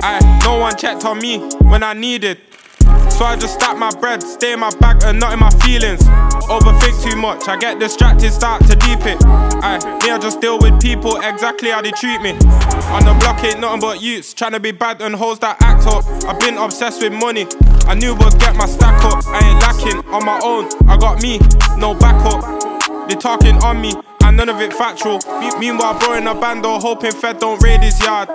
Aye, no one checked on me when I needed. So I just stack my bread, stay in my bag and not in my feelings. Overthink too much, I get distracted, start to deep it. Aye, me I just deal with people exactly how they treat me. On the block ain't nothing but youths, trying to be bad and hoes that act up. I've been obsessed with money, I knew would get my stack up. I ain't on my own, I got me, no backup. They talking on me, and none of it factual. Me meanwhile, bro in a bando, hoping Fed don't raid his yard.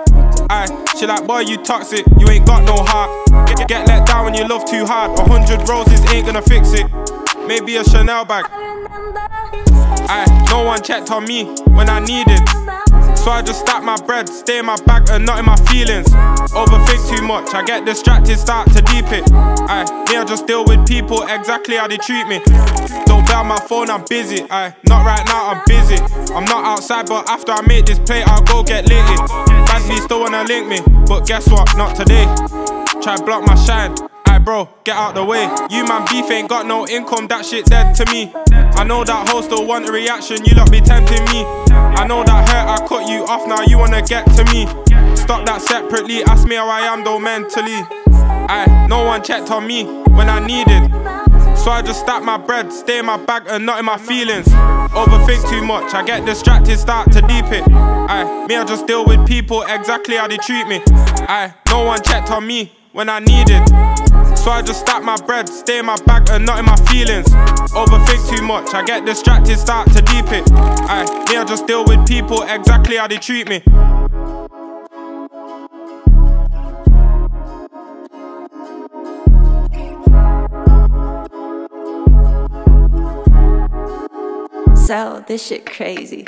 Aye, she like, boy, you toxic, you ain't got no heart. Get, get let down when you love too hard. A hundred roses ain't gonna fix it. Maybe a Chanel bag. Aye, no one checked on me when I needed. So I just stack my bread, stay in my bag and not in my feelings. Overthink too much, I get distracted, start to deep it. Aye, me, I just deal with people exactly how they treat me. Don't bell my phone, I'm busy. Aye, not right now, I'm busy. I'm not outside, but after I make this play, I'll go get litty. Badly still wanna link me, but guess what? Not today. Try block my shine. Bro, get out the way. You man beef ain't got no income, that shit dead to me. I know that hoe still want a reaction, you lot be tempting me. I know that off, now you wanna get to me. Stop that separately, ask me how I am though mentally. Aye, no one checked on me when I needed. So I just stack my bread, stay in my bag and not in my feelings. Overthink too much, I get distracted, start to deep it. Aye, me I just deal with people exactly how they treat me. Aye, no one checked on me when I needed. So I just stack my bread, stay in my bag and not in my feelings. Too much, I get distracted, start to deep it. Aye, me I just deal with people exactly how they treat me. So, this shit crazy.